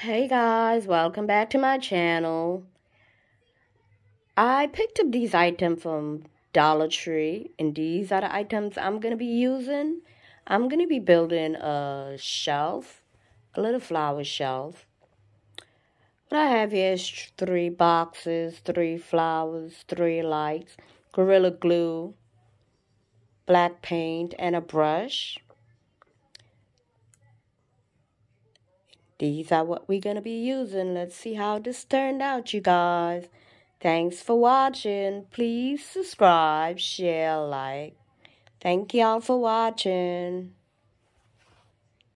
Hey guys, welcome back to my channel. I picked up these items from Dollar Tree and these are the items I'm going to be using. I'm going to be building a shelf, a little flower shelf. What I have here is three boxes, three flowers, three lights, Gorilla Glue, black paint, and a brush. These are what we're going to be using. Let's see how this turned out, you guys. Thanks for watching. Please subscribe, share, like. Thank y'all for watching.